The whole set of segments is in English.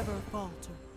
never falter.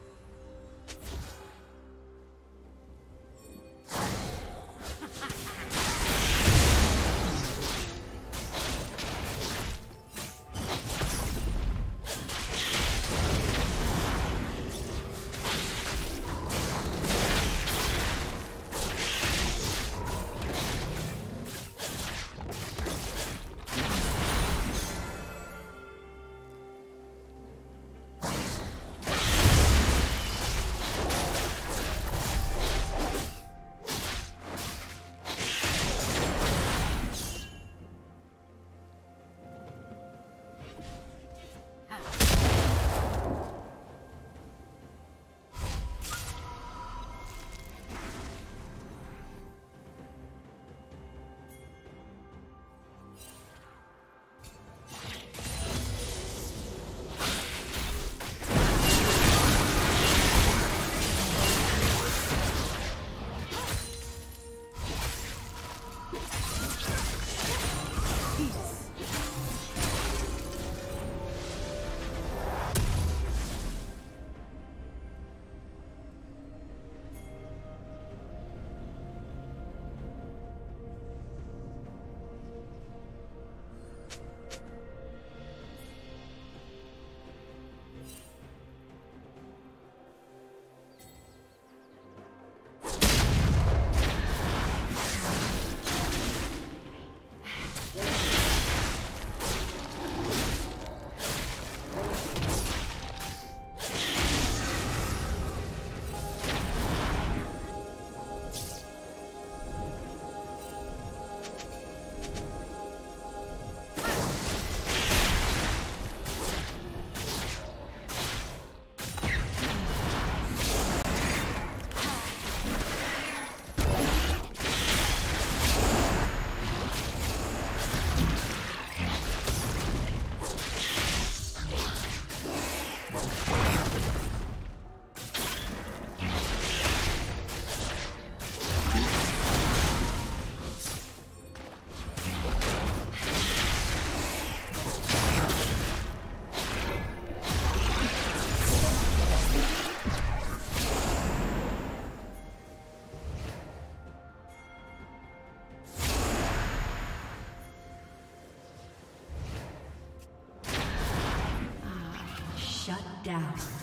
Down.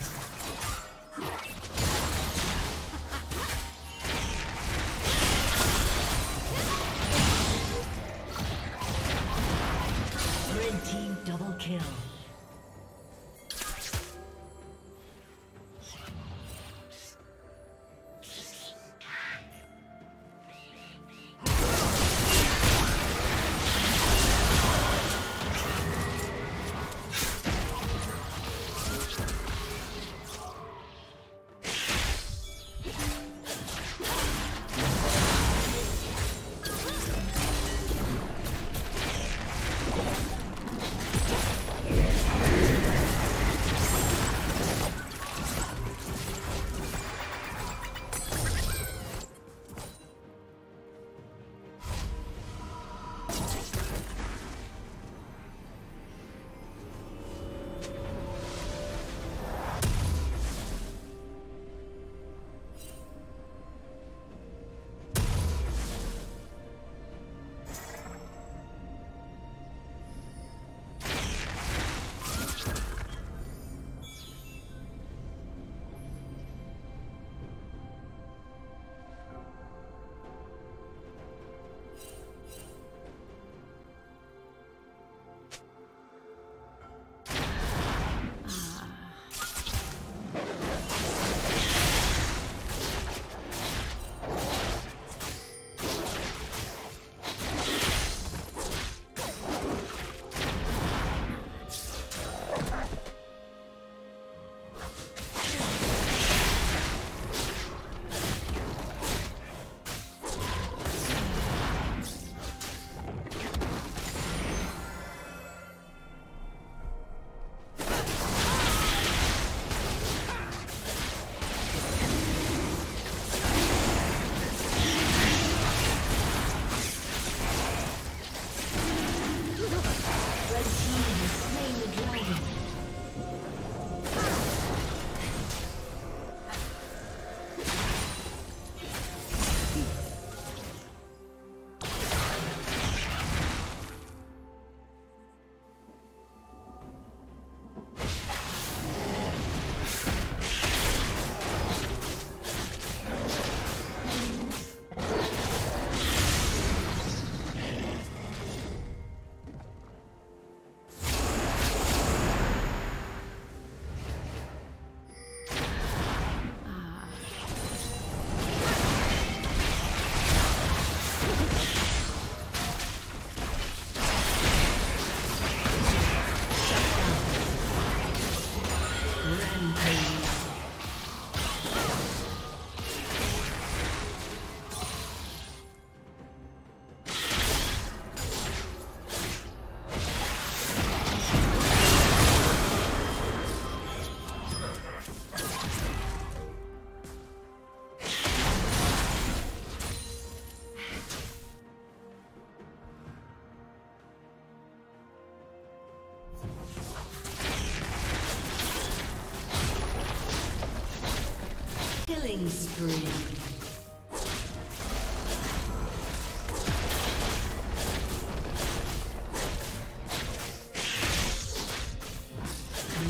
Killing spree.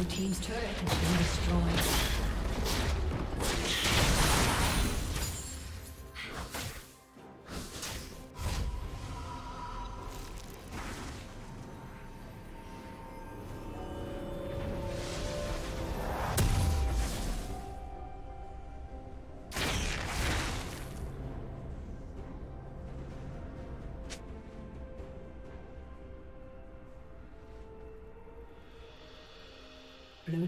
Team's turret has been destroyed.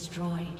Destroyed.